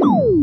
Woo!